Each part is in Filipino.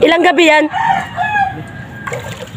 Ilang gabi yan?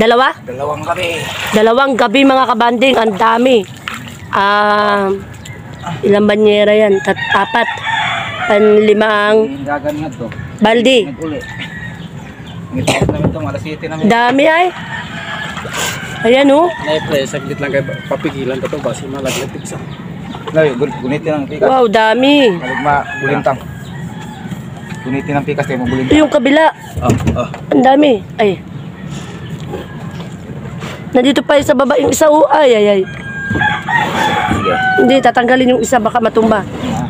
Dalawa? Dalawang kami. Dalawang gabi mga kabanding, ang dami. Ah, ilang banyera yan? Tat apat. Panlimang baldi. Nag-uli. Ngitapos namin ito, alas 7 namin. Dami ay. Ayan oh. Na-play, saglit lang kayo. Papigilan ka to, basi pikas. Wow, dami. Maligma, bulintang. Gunitin ang pikas tayo, mabulintang. Ito yung kabila. Ah, ah. Ang dami. Ay. Nandito pa yung sa baba yung isa. Oh. Ay, ay, ay. Sige. Hindi, tatanggalin yung isa. Baka matumba. Ah.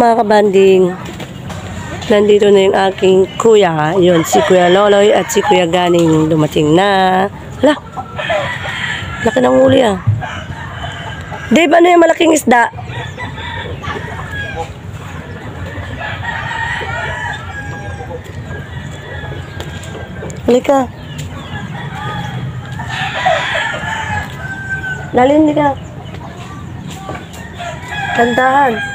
Mga kabanding. Nandito na yung aking kuya. Yun, si Kuya Loloy at si Kuya Ganing dumating na. Hala. Laki ng huli ah. Dave, ano yung malaking isda? Halika. Lalim ka. Tandahan.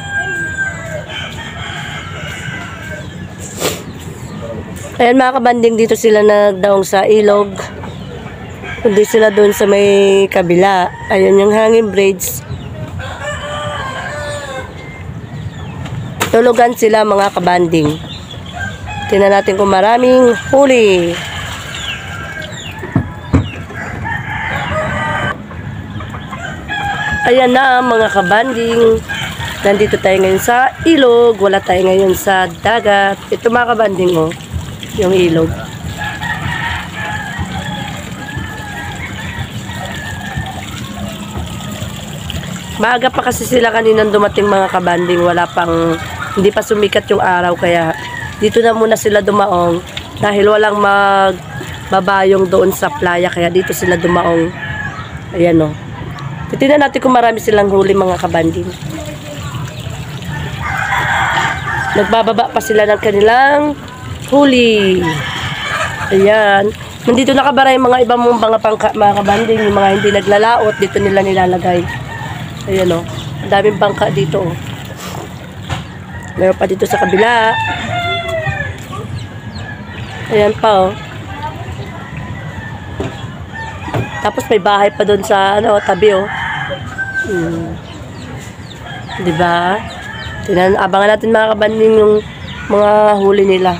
Ayan mga kabanding, dito sila nagdaong sa ilog. Kundi sila doon sa may kabila. Ayan yung hanging bridge. Tulugan sila mga kabanding. Tingnan natin kung maraming huli. Ayan na mga kabanding. Nandito tayo ngayon sa ilog. Wala tayo ngayon sa dagat. Ito mga kabanding oh. Yung ilog. Maaga pa kasi sila kaninang dumating mga kabanding. Wala pang, hindi pa sumikat yung araw. Kaya dito na muna sila dumaong. Dahil walang mag babayong doon sa playa. Kaya dito sila dumaong. Ayan o. Titignan natin kung marami silang huli mga kabanding. Nagbababa pa sila ng kanilang huli. Ayan. Nandito nakabaray mga ibang mga pangka, mga kabanding, yung mga hindi naglalaot, dito nila nilalagay. Ayan o. Ang daming bangka dito o. Meron pa dito sa kabila. Ayan pa o. Tapos may bahay pa doon sa ano, tabi oh. Hmm. 'Di ba? Tinan abangan natin mga kabanding yung mga huli nila.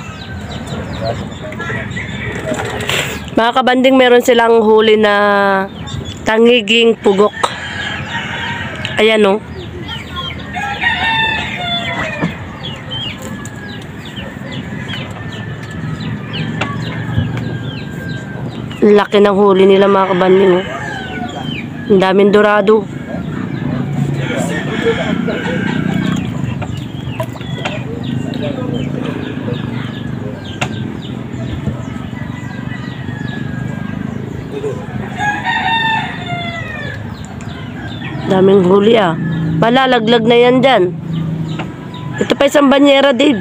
Mga kabanding meron silang huli na tangiging pugok. Ayan oh. Ang Laki ng huli nila mga kabanding. Oh. Ang daming dorado. Daming huli ah. Malalaglag na yan dyan. Ito pa isang banyera, Dave.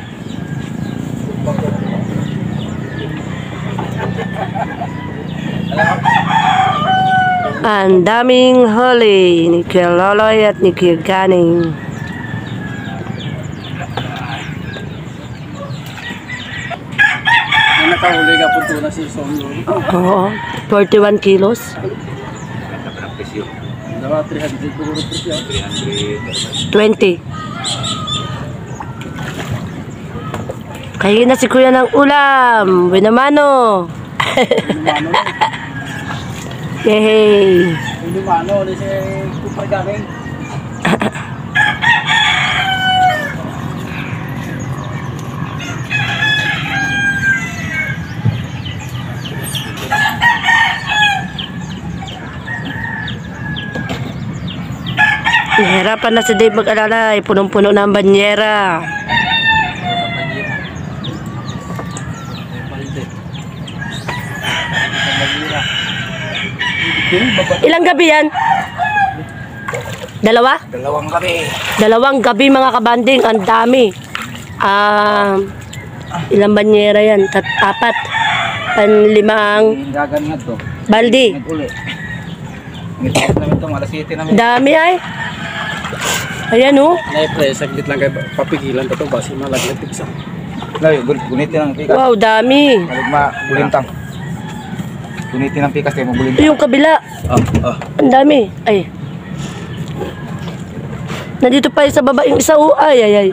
Ang daming huli ni Kuya Loloy at ni Kuya Ganing. Yung nakahuli ka po na si Somlo. Oo, 41 kilos. Dawa 300 siguro siya. 20. Kaya na si Kuya ng ulam. Winamano. Lumano na. Yay. Yung lumano, ni si Kupay Galing. Nahirapan na si Dave mag-alala. eh. Punong-puno na ang banyera. Ilang gabi yan? Dalawa? Dalawang kami. Dalawang gabi mga kabanding, ang dami. Ah, ilang banyera yan? Tat apat. Panlima ang Yung gaganyan to. baldi. Nag-uli. Nag-uli namin itong alas 7 namin. Dami ay. Ayan oh. Nay, pre, saglit lang kayo. Papigilan to to basi malaglag tigsa. Layo, gun- gunitin ang pikas. Wow, dami. Maligma, bulintang. Gunitin ang pikas kayo, Ito mabulintang. yung kabila. Oh, oh. Ang dami. Ay. Nandito pa sa baba yung isa. Oh. Ay, ay, ay.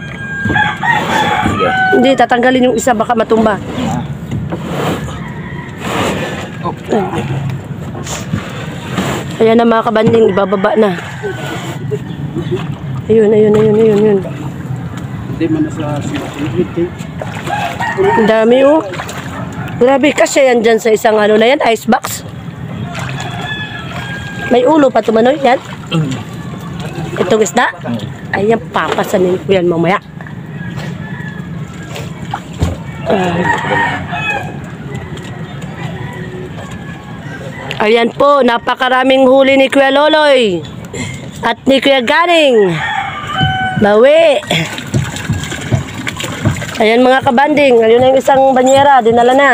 Sige. Hindi, tatanggalin yung isa. Baka matumba. Ah. Oh. Ayan na mga kabanding. Ibababa na. Ayun, ayun, ayun, ayun, ayun. Hindi man sa. Ang dami oh. Grabe, kasi yan dyan sa isang ano na yan, icebox. May ulo pa tumanoy, yan. Itong isda. Ayan, papasanin ko yan mamaya. Ay. Ayan po, napakaraming huli ni Kuya Loloy. At ni Kuya Ganing. Bawi. Ayan mga kabanding, ayun na yung isang banyera, dinala na.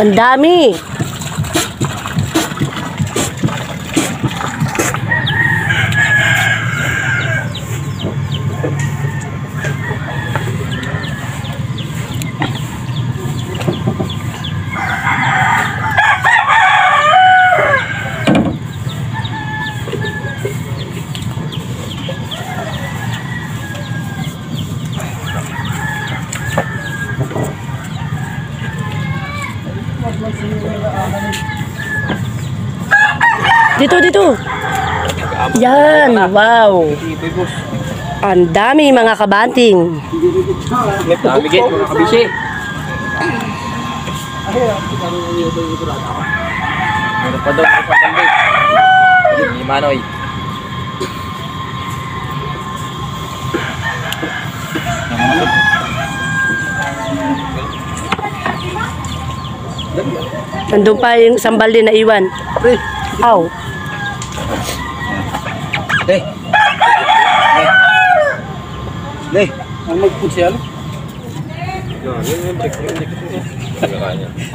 Ang dami. Dito, dito. Yan, wow. Ang dami mga kabanting. Dami gate, mga kabisi. Meron pa daw sa pangkay. Ni Manoy. Nandun pa yung isang balde na iwan. Aw. Leh. Ang magpunsel.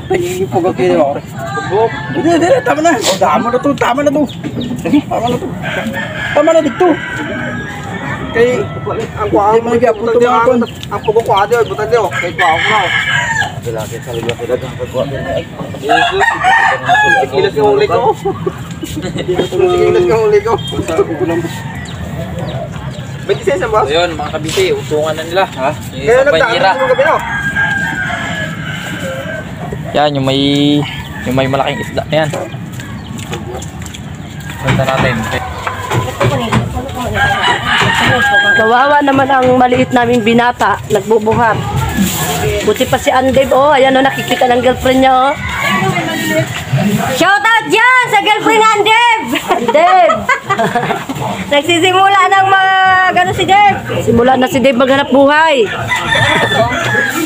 Nagigipog ako kayo ako. Hindi, hindi, tama na. Oh, tama na to, tama na to. Tama na to. Tama na dito. Kay, ang kuha mo lagi, apunto mo ako. Ang kubo ko ate, butan niyo. Kay kuha ko na. Lagi sa liwa kita ng pagkuha. Ay. Sikilas yung huli ko. Sikilas yung huli ko. May disensya ba? So yun, mga kabisi, utungan na nila. Ha? Yung Kaya nagdaan mo gabi no? Yan, yung may, yung may malaking isda. Yan. Punta natin. Kawawa naman ang maliit naming binata. Nagbubuhat. Buti pa si Andeb, oh. Ayan, oh, nakikita ng girlfriend niya, oh. Shoutout dyan sa girlfriend ni Andeb! Nagsisimula ng mga gano si Deb. Simula na si Dave maghanap buhay.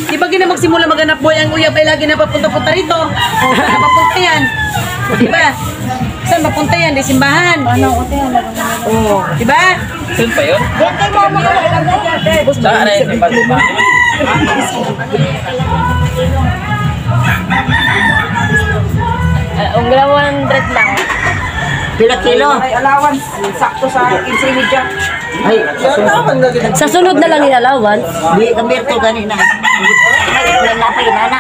Di ba gina magsimula maghanap buhay ang uyab ay lagi na papunta-punta rito? Saan na papunta yan? Di ba? Saan papunta yan? Di simbahan. Ko Oo. Di ba? Saan pa yun? Yan kay mama ko lang Deb. Saan na yun? Iba, iba. Ang 100 lang. Kilo kilo. Ay allowance. Sakto sa 15 media. Ay, na. Sa sunod na lang yung allowance. Di kambir to ganina. May napay nana.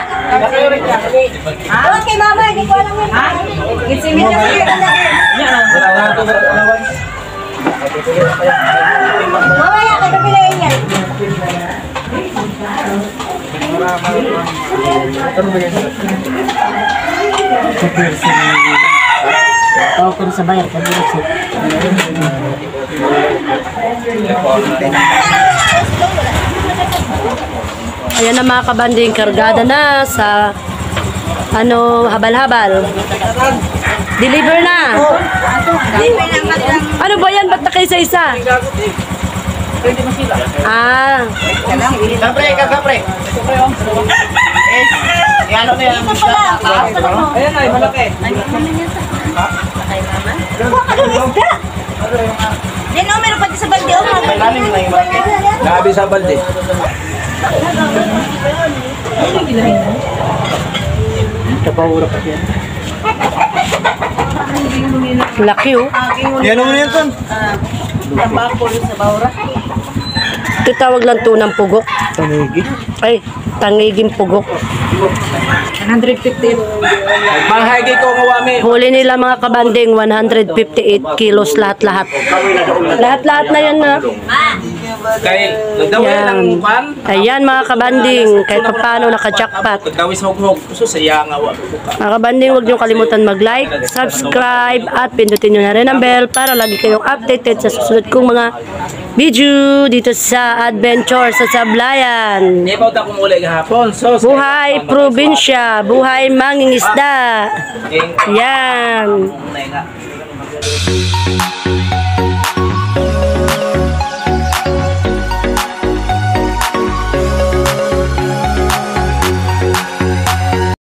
Tawag kay mama, hindi ko alam yun. Ha? 15 media. Mamaya ka piliin yan. Ayan na mga kabanding, kargada na sa ano, habal-habal. Deliver na. Ano ba yan? Ba't na kayo sa isa? Ah, Kapre, kapre. Ano na yan? Ayan ay, malaki. Kuha ka ng isda. Yan o, meron pati sa balde o. Mga Lalim na yung malaki. Grabe sa balde. Kapahura pa siya. Laki oh. Yan mo yan, son. Tambakol sa Baura. Ito tawag lang tunang pugok. Tanigi. Ay, tangiging pugok. 150. Mahagi ko awami. Huli nila mga kabanding 158 kilos lahat-lahat. Lahat-lahat na yan na. Kay, nagdawa yan ang Yan. kan. Ayan mga kabanding, kahit pa paano naka-jackpot. Nagdawis hog-hog. So, saya nga wa. Mga kabanding, huwag niyo kalimutan mag-like, subscribe, at pindutin niyo na rin ang bell para lagi kayong updated sa susunod kong mga video dito sa Adventure sa Sablayan. Hindi pa ako muli gahapon. So, Buhay probinsya, buhay mangingisda. Yan. Yan. Nga.